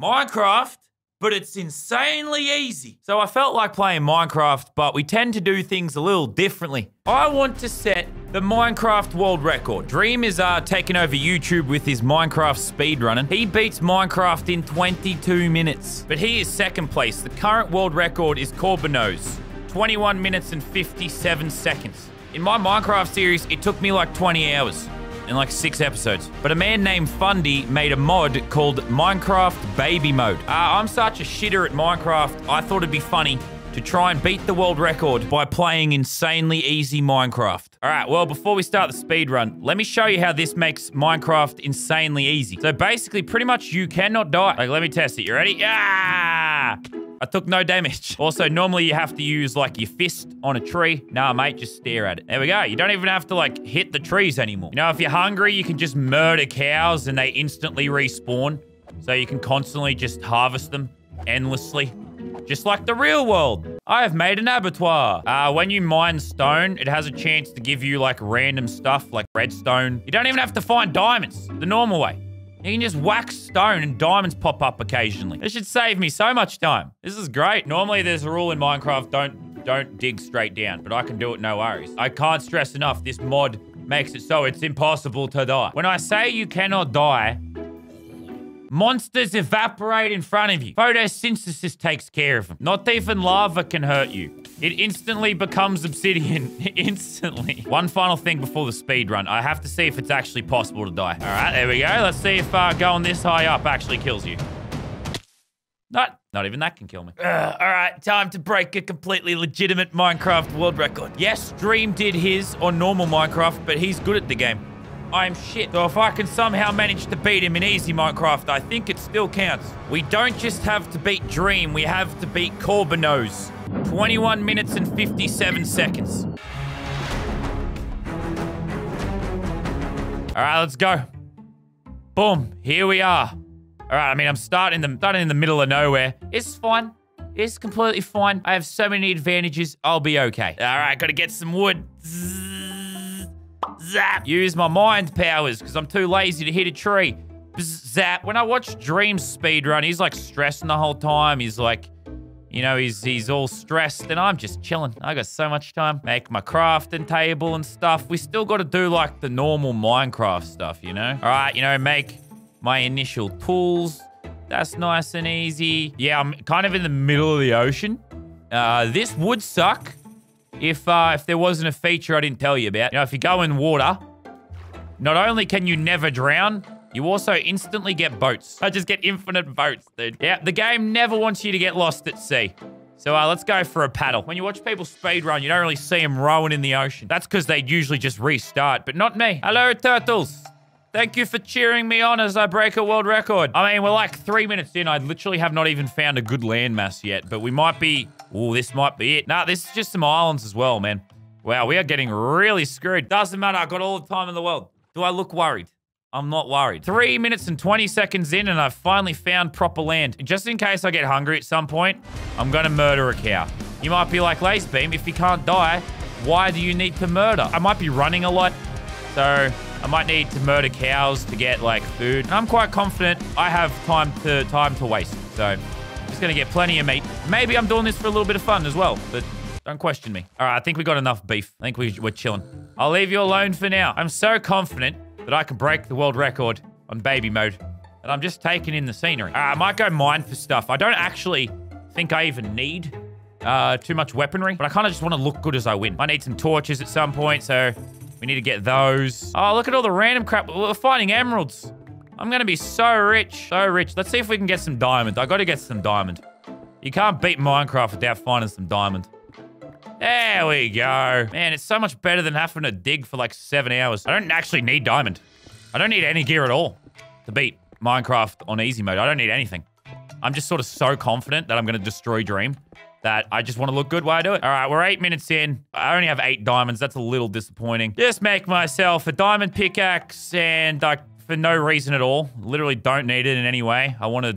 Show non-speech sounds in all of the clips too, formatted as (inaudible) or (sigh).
Minecraft, but it's insanely easy. So I felt like playing Minecraft, but we tend to do things a little differently. I want to set the Minecraft world record. Dream is uh, taking over YouTube with his Minecraft speedrunning. He beats Minecraft in 22 minutes, but he is second place. The current world record is Corbino's, 21 minutes and 57 seconds. In my Minecraft series, it took me like 20 hours in like six episodes. But a man named Fundy made a mod called Minecraft Baby Mode. Uh, I'm such a shitter at Minecraft, I thought it'd be funny to try and beat the world record by playing insanely easy Minecraft. All right, well, before we start the speed run, let me show you how this makes Minecraft insanely easy. So basically, pretty much you cannot die. Like, let me test it. You ready? Ah! I took no damage. Also, normally you have to use like your fist on a tree. Nah, mate, just stare at it. There we go. You don't even have to like hit the trees anymore. You know, if you're hungry, you can just murder cows and they instantly respawn. So you can constantly just harvest them endlessly. Just like the real world. I have made an abattoir. Uh, when you mine stone, it has a chance to give you like random stuff like redstone. You don't even have to find diamonds the normal way. You can just whack stone and diamonds pop up occasionally. This should save me so much time. This is great. Normally there's a rule in Minecraft, don't don't dig straight down, but I can do it no worries. I can't stress enough, this mod makes it so it's impossible to die. When I say you cannot die, monsters evaporate in front of you. Photosynthesis takes care of them. Not even lava can hurt you. It instantly becomes obsidian. (laughs) instantly. One final thing before the speed run. I have to see if it's actually possible to die. All right, there we go. Let's see if uh, going this high up actually kills you. Not, not even that can kill me. Ugh, all right, time to break a completely legitimate Minecraft world record. Yes, Dream did his on normal Minecraft, but he's good at the game. I'm shit. So if I can somehow manage to beat him in easy Minecraft, I think it still counts. We don't just have to beat Dream, we have to beat Corbinos. 21 minutes and 57 seconds. All right, let's go. Boom, here we are. All right, I mean, I'm starting, the, starting in the middle of nowhere. It's fine. It's completely fine. I have so many advantages. I'll be okay. All right, gotta get some wood. Zap. Use my mind powers because I'm too lazy to hit a tree. Zap. When I watch Dream speedrun, he's like stressing the whole time. He's like, you know, he's he's all stressed and I'm just chilling. I got so much time. Make my crafting table and stuff. We still got to do like the normal Minecraft stuff, you know? All right, you know, make my initial tools. That's nice and easy. Yeah, I'm kind of in the middle of the ocean. Uh, this would suck if uh, if there wasn't a feature I didn't tell you about. You know, if you go in water, not only can you never drown, you also instantly get boats. I just get infinite boats, dude. Yeah, the game never wants you to get lost at sea. So uh, let's go for a paddle. When you watch people speedrun, you don't really see them rowing in the ocean. That's because they usually just restart, but not me. Hello, turtles. Thank you for cheering me on as I break a world record. I mean, we're like three minutes in. I literally have not even found a good landmass yet, but we might be... Oh, this might be it. Nah, this is just some islands as well, man. Wow, we are getting really screwed. Doesn't matter. I got all the time in the world. Do I look worried? I'm not worried. Three minutes and 20 seconds in, and I've finally found proper land. Just in case I get hungry at some point, I'm gonna murder a cow. You might be like, Lazarbeam, if you can't die, why do you need to murder? I might be running a lot, so I might need to murder cows to get like food. And I'm quite confident I have time to time to waste. So just gonna get plenty of meat. Maybe I'm doing this for a little bit of fun as well, but don't question me. All right, I think we got enough beef. I think we, we're chilling. I'll leave you alone for now. I'm so confident that I can break the world record on baby mode. And I'm just taking in the scenery. Uh, I might go mine for stuff. I don't actually think I even need uh, too much weaponry, but I kind of just want to look good as I win. I need some torches at some point, so we need to get those. Oh, look at all the random crap. We're finding emeralds. I'm going to be so rich. So rich. Let's see if we can get some diamond. I got to get some diamond. You can't beat Minecraft without finding some diamond. There we go. Man, it's so much better than having to dig for like seven hours. I don't actually need diamond. I don't need any gear at all to beat Minecraft on easy mode. I don't need anything. I'm just sort of so confident that I'm going to destroy Dream that I just want to look good while I do it. All right, we're eight minutes in. I only have eight diamonds. That's a little disappointing. Just make myself a diamond pickaxe and like for no reason at all. Literally don't need it in any way. I want to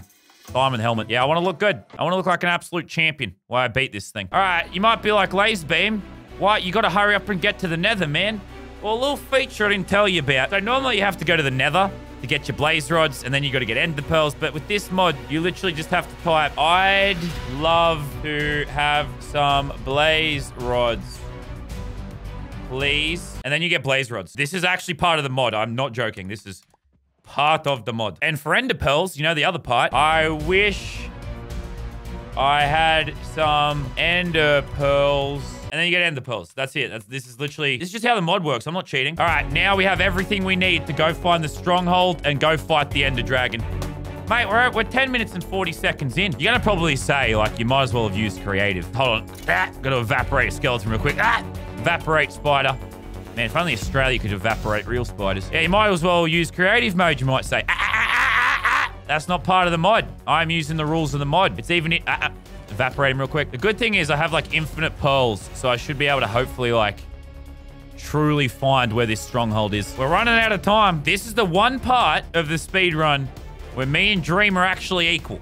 Diamond helmet. Yeah, I want to look good. I want to look like an absolute champion while I beat this thing. All right, you might be like, Lazarbeam, why? You got to hurry up and get to the nether, man. Well, a little feature I didn't tell you about. So normally you have to go to the nether to get your blaze rods, and then you got to get ender pearls. But with this mod, you literally just have to type, I'd love to have some blaze rods. Please. And then you get blaze rods. This is actually part of the mod. I'm not joking. This is part of the mod. And for ender pearls, you know the other part, I wish I had some ender pearls. And then you get ender pearls. That's it. That's, this is literally, this is just how the mod works. I'm not cheating. All right, now we have everything we need to go find the stronghold and go fight the ender dragon. Mate, we're, we're 10 minutes and 40 seconds in. You're gonna probably say, like, you might as well have used creative. Hold on. Ah, gotta evaporate a skeleton real quick. Ah, evaporate spider. Man, if only Australia could evaporate real spiders. Yeah, you might as well use creative mode, you might say. Ah, ah, ah, ah, ah. That's not part of the mod. I'm using the rules of the mod. It's even... Ah, ah. Evaporate them real quick. The good thing is I have, like, infinite pearls, so I should be able to hopefully, like, truly find where this stronghold is. We're running out of time. This is the one part of the speed run where me and Dream are actually equal.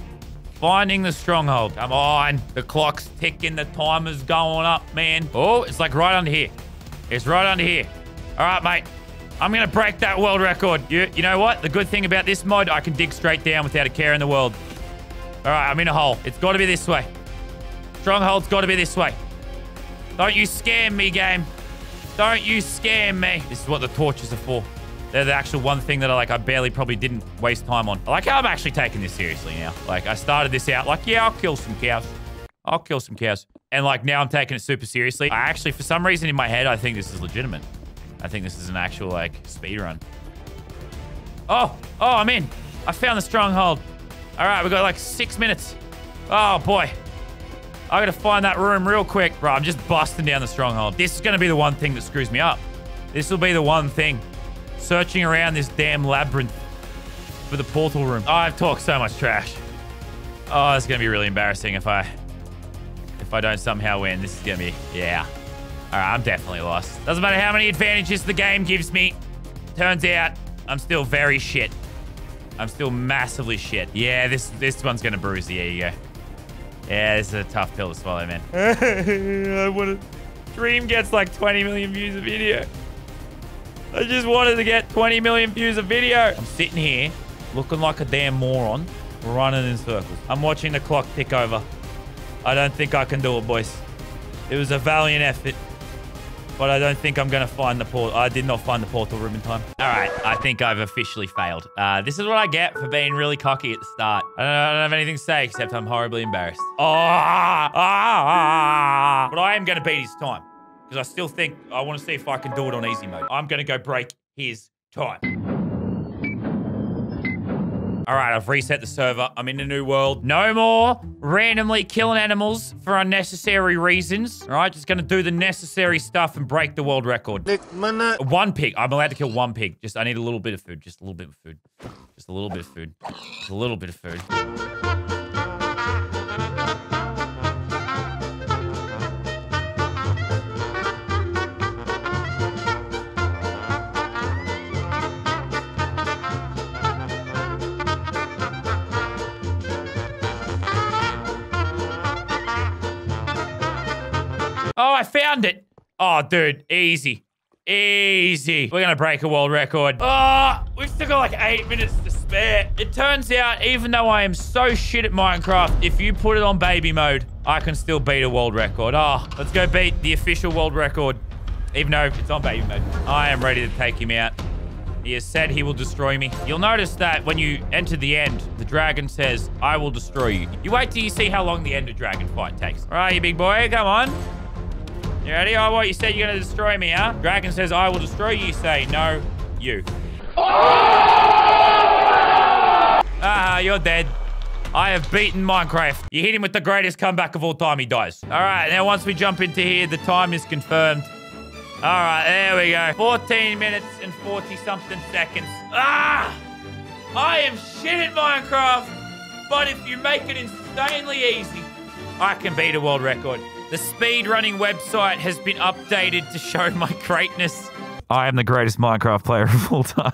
Finding the stronghold. Come on. The clock's ticking. The timer's going up, man. Oh, it's like right under here. It's right under here. All right, mate. I'm going to break that world record. You, you know what? The good thing about this mod, I can dig straight down without a care in the world. All right, I'm in a hole. It's got to be this way. Stronghold's got to be this way. Don't you scare me, game. Don't you scare me. This is what the torches are for. They're the actual one thing that I like. I barely probably didn't waste time on. I like how I'm actually taking this seriously now. Like I started this out like, yeah, I'll kill some cows. I'll kill some cows. And like now I'm taking it super seriously. I actually, for some reason in my head, I think this is legitimate. I think this is an actual like speed run. Oh, oh, I'm in. I found the stronghold. All right, we've got like six minutes. Oh boy. I gotta find that room real quick. Bro, I'm just busting down the stronghold. This is gonna be the one thing that screws me up. This will be the one thing. Searching around this damn labyrinth for the portal room. Oh, I've talked so much trash. Oh, it's gonna be really embarrassing if I if I don't somehow win. This is gonna be yeah. All right, I'm definitely lost. Doesn't matter how many advantages the game gives me. Turns out I'm still very shit. I'm still massively shit. Yeah, this this one's gonna bruise the There you go. Yeah, this is a tough pill to swallow, man. (laughs) I want to... Dream gets like 20 million views a video. I just wanted to get 20 million views a video. I'm sitting here looking like a damn moron, running in circles. I'm watching the clock tick over. I don't think I can do it, boys. It was a valiant effort. But I don't think I'm going to find the portal. I did not find the portal room in time. All right. I think I've officially failed. Uh, this is what I get for being really cocky at the start. I don't, I don't have anything to say except I'm horribly embarrassed. Oh, ah, ah, but I am going to beat his time. Because I still think I want to see if I can do it on easy mode. I'm going to go break his time. All right, I've reset the server. I'm in a new world. No more randomly killing animals for unnecessary reasons. All right, just gonna do the necessary stuff and break the world record. One pig. I'm allowed to kill one pig. Just, I need a little bit of food. Just a little bit of food. Just a little bit of food. Just a little bit of food. Oh, I found it. Oh, dude, easy. Easy. We're gonna break a world record. Oh, we've still got like eight minutes to spare. It turns out, even though I am so shit at Minecraft, if you put it on baby mode, I can still beat a world record. Oh, let's go beat the official world record. Even though it's on baby mode. I am ready to take him out. He has said he will destroy me. You'll notice that when you enter the end, the dragon says, I will destroy you. You wait till you see how long the ender dragon fight takes. All right, you big boy, come on. You ready? Oh, what? You said you're going to destroy me, huh? Dragon says, I will destroy you. You say, no, you. Ah, you're dead. I have beaten Minecraft. You hit him with the greatest comeback of all time. He dies. All right, now once we jump into here, the time is confirmed. All right, there we go. 14 minutes and 40-something seconds. Ah! I am shit at Minecraft, but if you make it insanely easy, I can beat a world record. The speedrunning website has been updated to show my greatness. I am the greatest Minecraft player of all time.